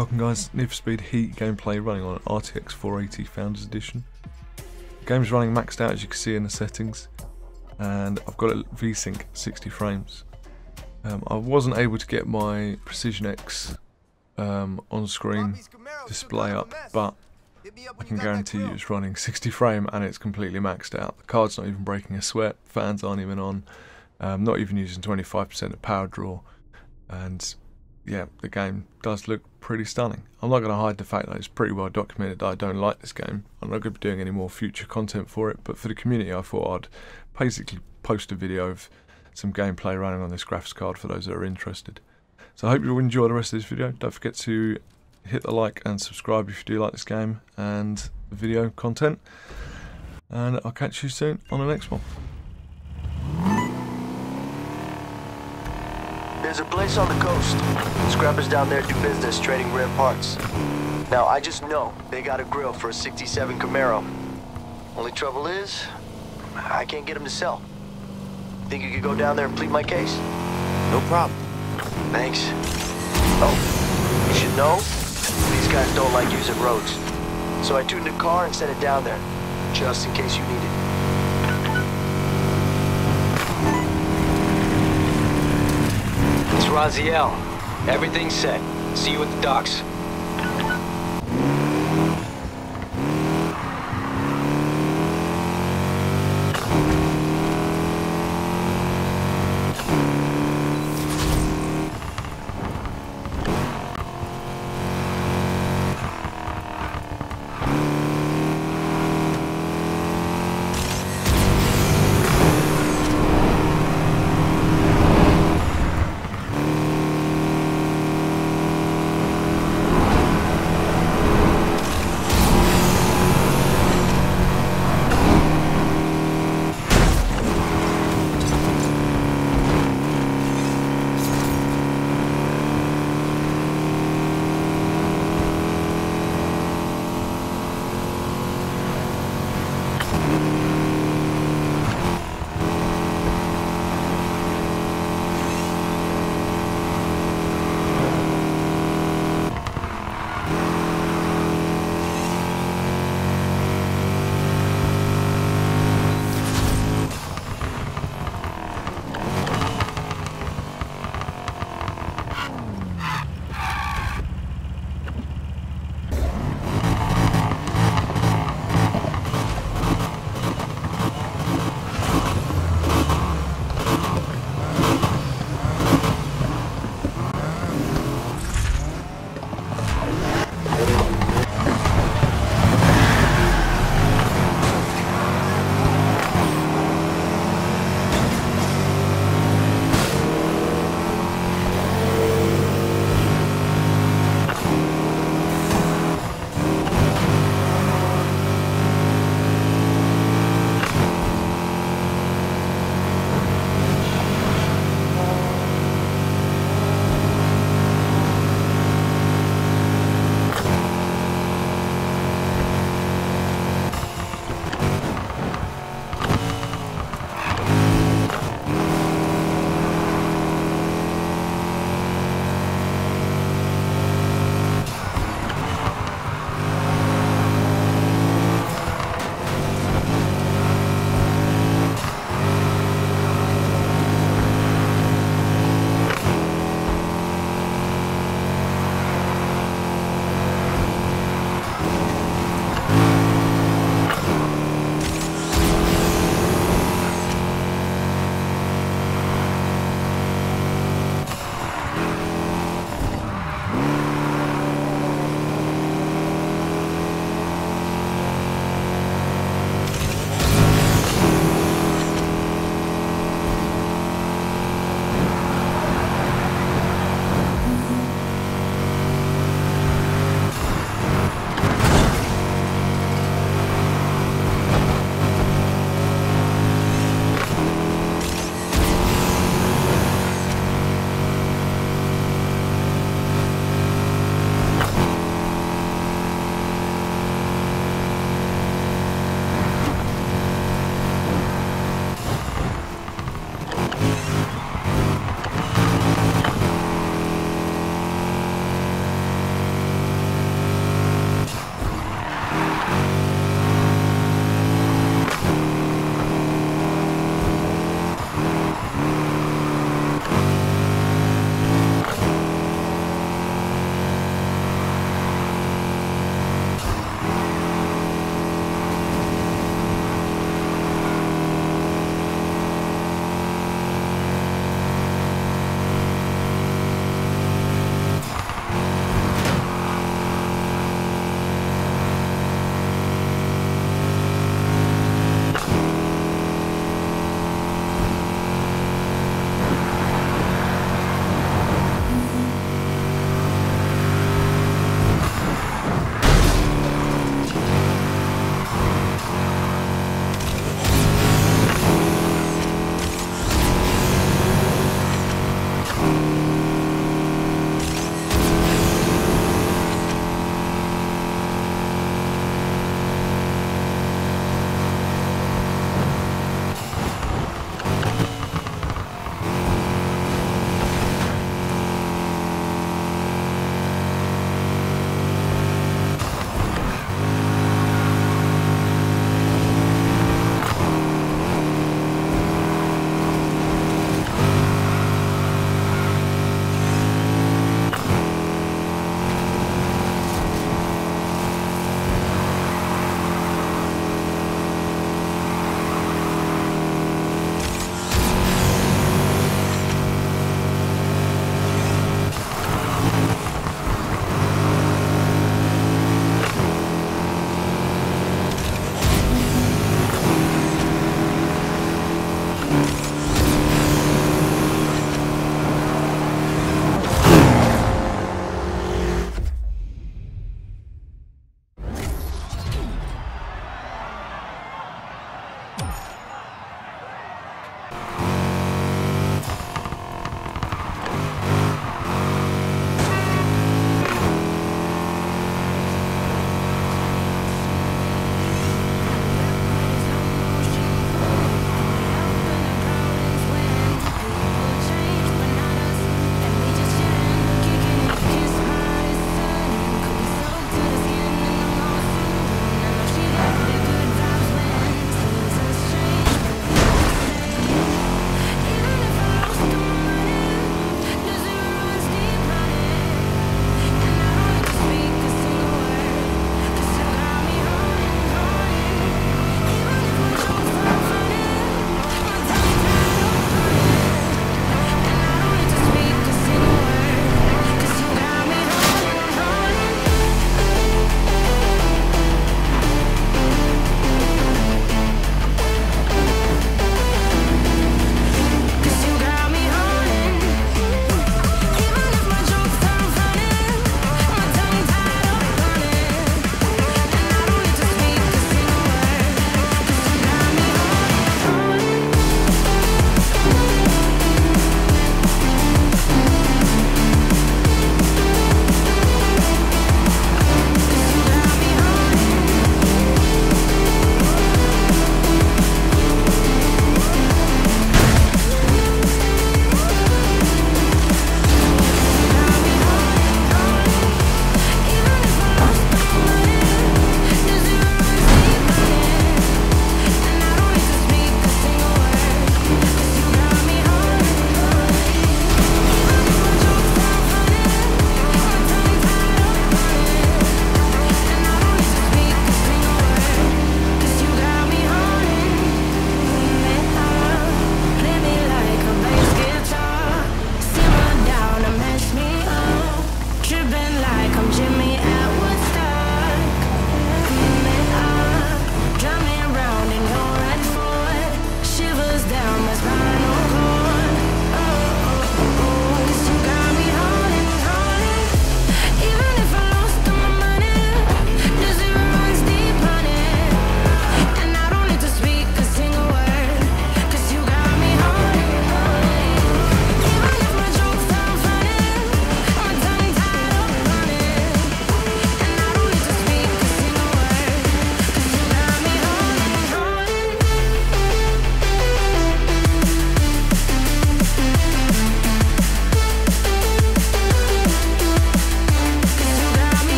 Welcome guys, Need for Speed Heat gameplay running on an RTX 480 Founders Edition. The game's running maxed out as you can see in the settings and I've got it VSync 60 frames. Um, I wasn't able to get my Precision X um, on screen display up but I can guarantee you it's running 60 frame and it's completely maxed out. The card's not even breaking a sweat, fans aren't even on, um, not even using 25% of power draw and yeah, the game does look pretty stunning. I'm not going to hide the fact that it's pretty well documented that I don't like this game. I'm not going to be doing any more future content for it, but for the community, I thought I'd basically post a video of some gameplay running on this graphics card for those that are interested. So I hope you'll enjoy the rest of this video. Don't forget to hit the like and subscribe if you do like this game and video content. And I'll catch you soon on the next one. There's a place on the coast. Scrappers down there do business trading rare parts. Now, I just know they got a grill for a 67 Camaro. Only trouble is, I can't get them to sell. Think you could go down there and plead my case? No problem. Thanks. Oh, you should know, these guys don't like using roads. So I tuned a car and sent it down there, just in case you need it. Raziel. Everything's set. See you at the docks.